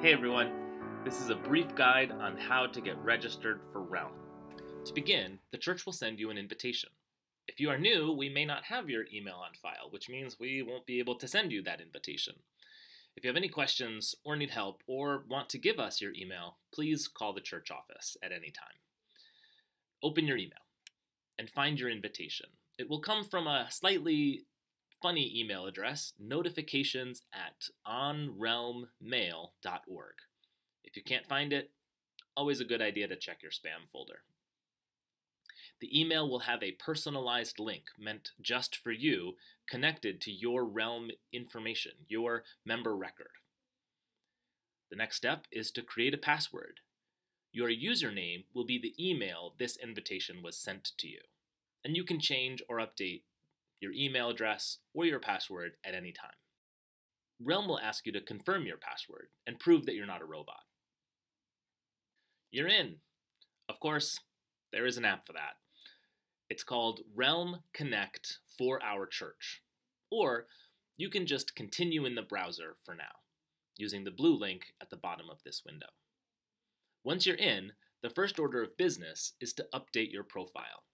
Hey everyone, this is a brief guide on how to get registered for Realm. To begin, the church will send you an invitation. If you are new, we may not have your email on file, which means we won't be able to send you that invitation. If you have any questions or need help or want to give us your email, please call the church office at any time. Open your email and find your invitation. It will come from a slightly funny email address, notifications at onrealmmail.org. If you can't find it, always a good idea to check your spam folder. The email will have a personalized link meant just for you connected to your Realm information, your member record. The next step is to create a password. Your username will be the email this invitation was sent to you, and you can change or update your email address or your password at any time. Realm will ask you to confirm your password and prove that you're not a robot. You're in. Of course, there is an app for that. It's called Realm Connect for our church. Or you can just continue in the browser for now, using the blue link at the bottom of this window. Once you're in, the first order of business is to update your profile.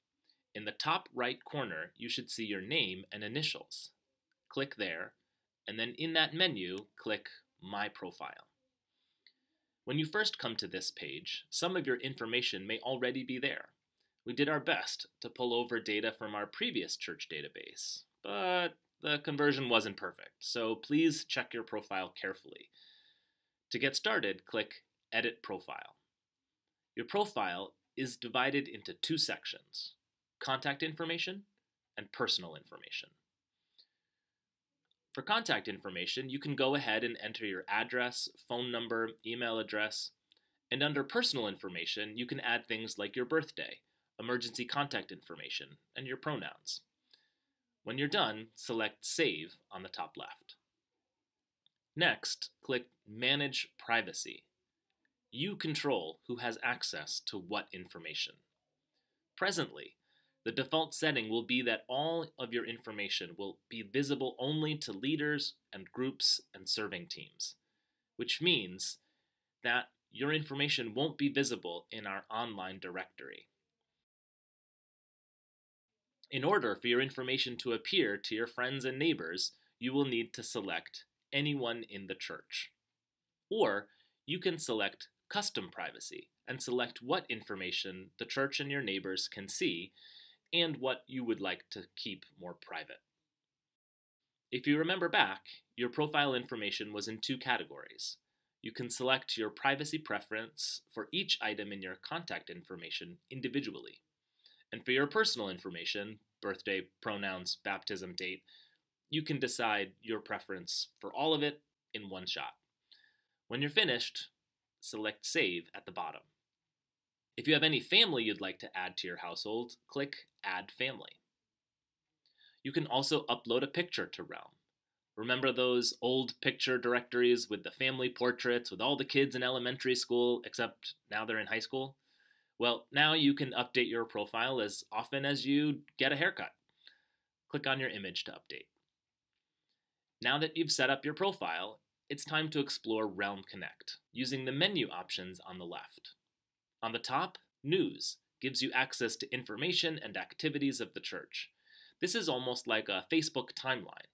In the top right corner, you should see your name and initials. Click there, and then in that menu, click My Profile. When you first come to this page, some of your information may already be there we did our best to pull over data from our previous church database, but the conversion wasn't perfect, so please check your profile carefully. To get started, click Edit Profile. Your profile is divided into two sections contact information and personal information. For contact information, you can go ahead and enter your address, phone number, email address, and under personal information, you can add things like your birthday, emergency contact information, and your pronouns. When you're done, select Save on the top left. Next, click Manage Privacy. You control who has access to what information. Presently, the default setting will be that all of your information will be visible only to leaders and groups and serving teams, which means that your information won't be visible in our online directory. In order for your information to appear to your friends and neighbors, you will need to select anyone in the church. Or you can select custom privacy and select what information the church and your neighbors can see and what you would like to keep more private. If you remember back, your profile information was in two categories. You can select your privacy preference for each item in your contact information individually. And for your personal information, birthday, pronouns, baptism date, you can decide your preference for all of it in one shot. When you're finished, select Save at the bottom. If you have any family you'd like to add to your household, click Add Family. You can also upload a picture to Realm. Remember those old picture directories with the family portraits with all the kids in elementary school, except now they're in high school? Well, now you can update your profile as often as you get a haircut. Click on your image to update. Now that you've set up your profile, it's time to explore Realm Connect using the menu options on the left. On the top, News gives you access to information and activities of the church. This is almost like a Facebook timeline,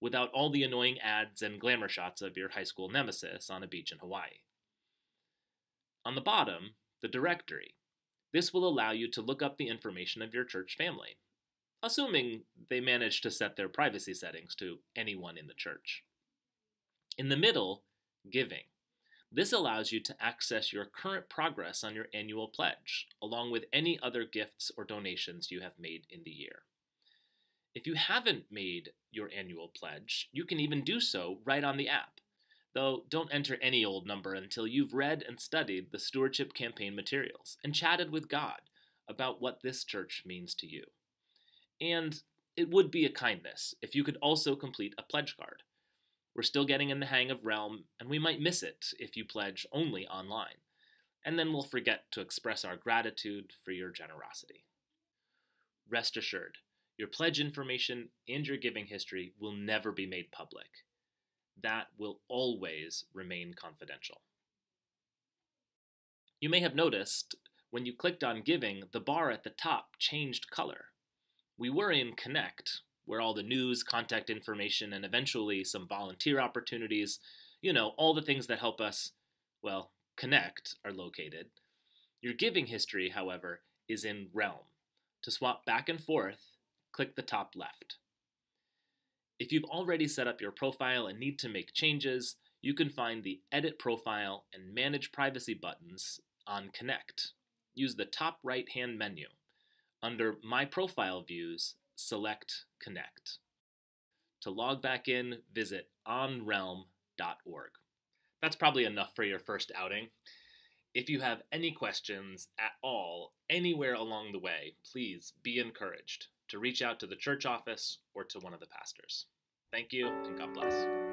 without all the annoying ads and glamour shots of your high school nemesis on a beach in Hawaii. On the bottom, the directory this will allow you to look up the information of your church family, assuming they manage to set their privacy settings to anyone in the church. In the middle, Giving. This allows you to access your current progress on your annual pledge, along with any other gifts or donations you have made in the year. If you haven't made your annual pledge, you can even do so right on the app. Though don't enter any old number until you've read and studied the stewardship campaign materials and chatted with God about what this church means to you. And it would be a kindness if you could also complete a pledge card. We're still getting in the hang of Realm, and we might miss it if you pledge only online, and then we'll forget to express our gratitude for your generosity. Rest assured, your pledge information and your giving history will never be made public that will always remain confidential. You may have noticed when you clicked on Giving, the bar at the top changed color. We were in Connect, where all the news, contact information, and eventually some volunteer opportunities, you know, all the things that help us, well, connect, are located. Your giving history, however, is in Realm. To swap back and forth, click the top left. If you've already set up your profile and need to make changes, you can find the Edit Profile and Manage Privacy buttons on Connect use the top right hand menu. Under My Profile Views, select Connect. To log back in, visit onrealm.org. That's probably enough for your first outing. If you have any questions at all, anywhere along the way, please be encouraged to reach out to the church office or to one of the pastors. Thank you, and God bless.